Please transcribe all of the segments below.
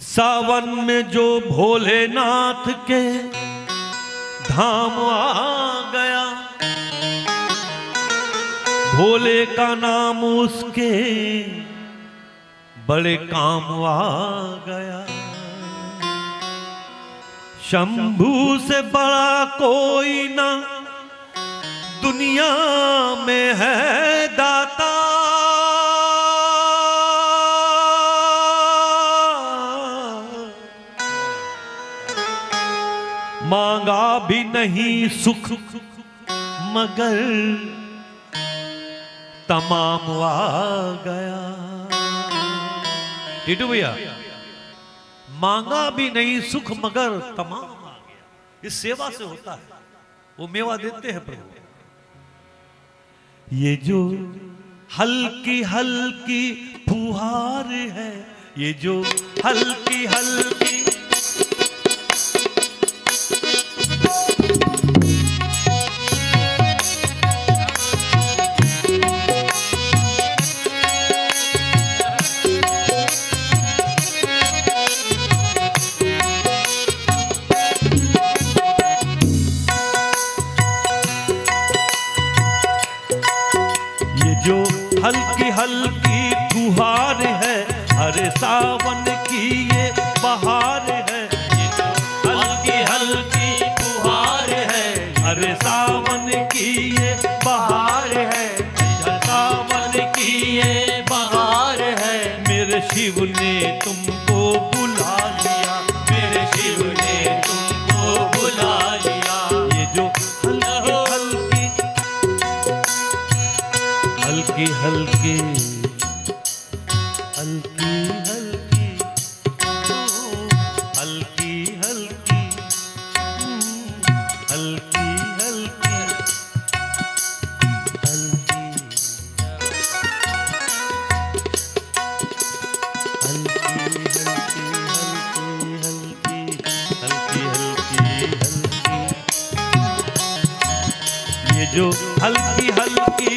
सावन में जो भोलेनाथ के धाम आ गया, भोले का नाम उसके बड़े काम आ गया। शंभू से बड़ा कोई ना दुनिया में है दाता। भी नहीं सुख, मगर तमाम आ गया। टीटू भैया, मांगा भी नहीं सुख, मगर तमाम आ गया। इस सेवा से होता है, वो मेवा देते हैं प्रभु। ये जो हल्की हल्की फुहार है, ये जो हल्की हल्की शिव ने तुमको बुला लिया। मेरे शिव ने तुमको बुला लिया। ये जो हल्की हल्की हल्की हल्की जो हल्की हल्की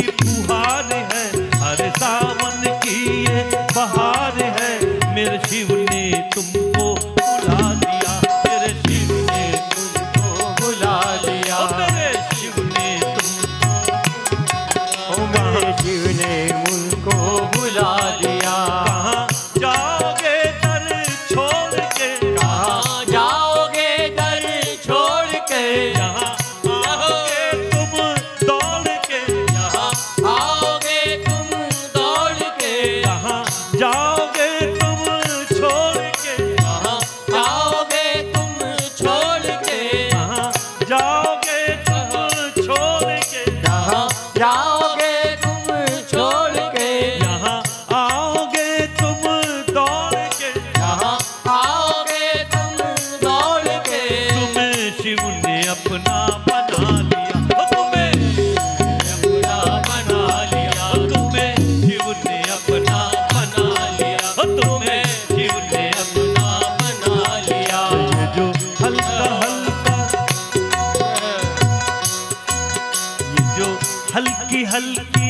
हल्का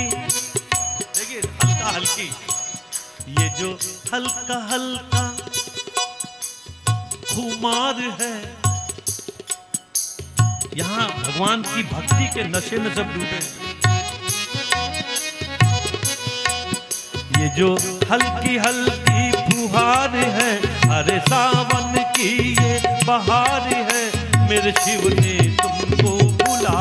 देखिए हल्का हल्की ये जो हल्का हल्का खुमार है। यहाँ भगवान की भक्ति के नशे में सब डूबे ये जो हल्की हल्की फुहार है, अरे सावन की ये बहार है, मेरे शिव ने तुमको बुला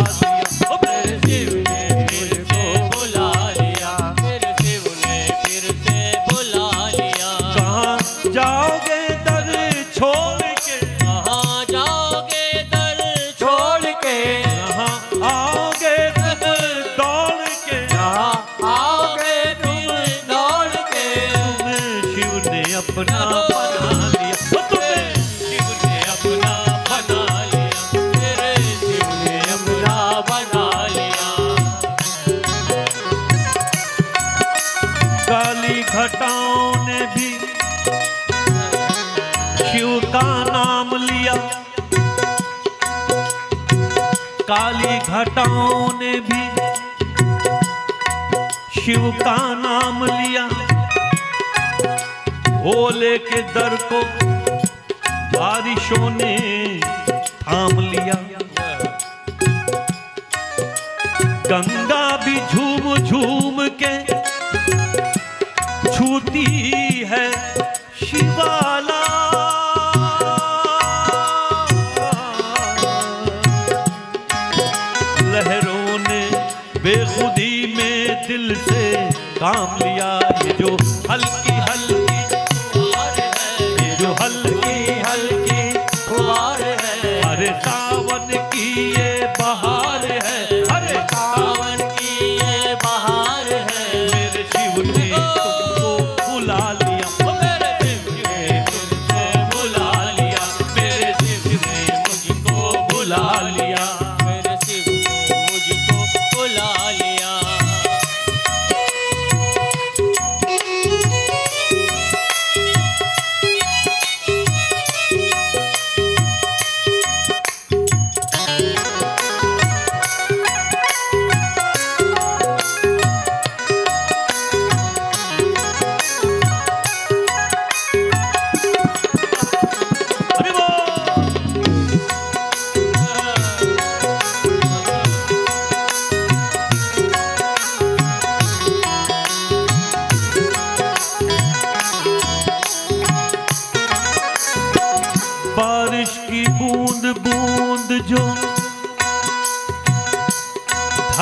घटाओं ने भी। शिव का नाम लिया। काली घटाओं ने भी। शिव का नाम लिया। भोले के दर को बारिशों ने थाम लिया। गंगा भी झूम झूम के छूती है शिवाला। लहरों ने बेखुदी में दिल से काम लिया ये जो हल्की हल्की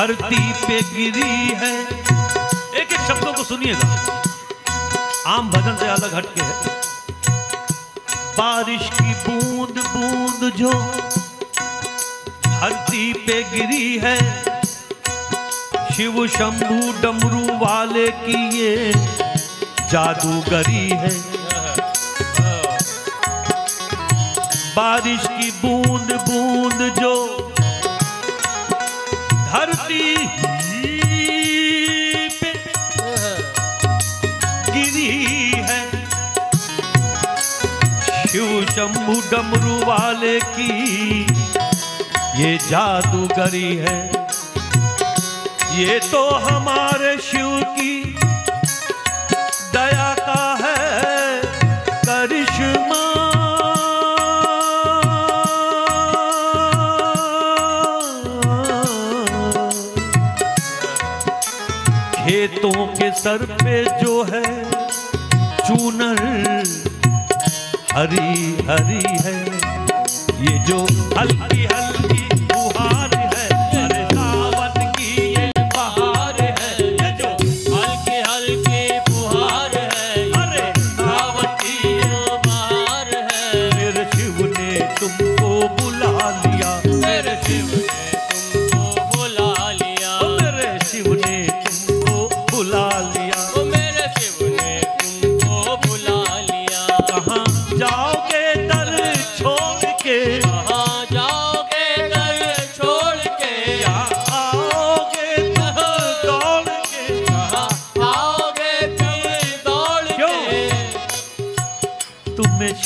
धरती पे गिरी है। एक एक शब्दों को सुनिएगा। आम भजन से अलग हटके है। बारिश की बूंद बूंद जो धरती पे गिरी है, शिव शंभू डमरू वाले की ये जादूगरी है। बारिश की बूंद बूंद जो गिरी है। शिव डमरू वाले की ये जादूगरी है। ये तो हमारे शिव की दया का सर पे जो है चूनर हरी हरी है। ये जो हल्की हल्की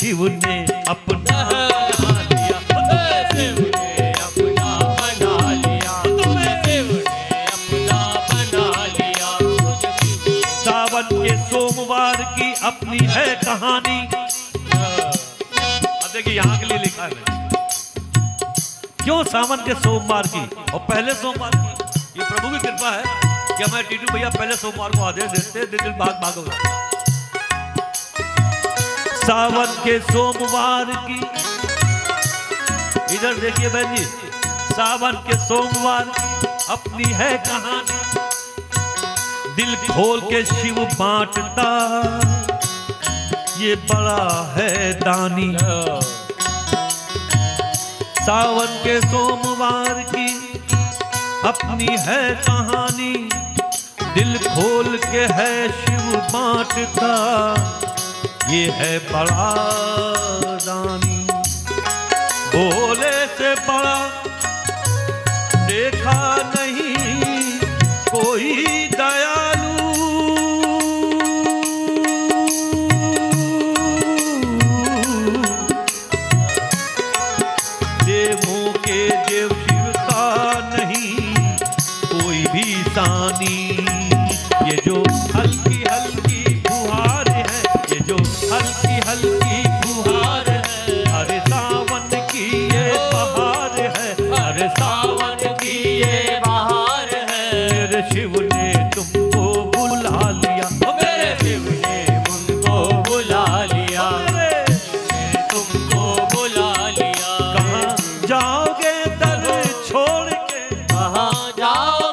शिव ने अपना अपना है कहानी। अब देखिए यहाँ के लिए लिखा है क्यों सावन के सोमवार की और पहले सोमवार की? ये प्रभु की कृपा है कि हमारे टीटू भैया पहले सोमवार को आदेश देते हैं, दिन भाग भाग होगा सावन के सोमवार की। इधर देखिए बहन जी, सावन के सोमवार की अपनी है कहानी। दिल खोल के शिव बांटता, ये बड़ा है दानी। सावन के सोमवार की अपनी है कहानी। दिल खोल के है शिव बांटता ये है बड़ा दानी बोले कहा जाओ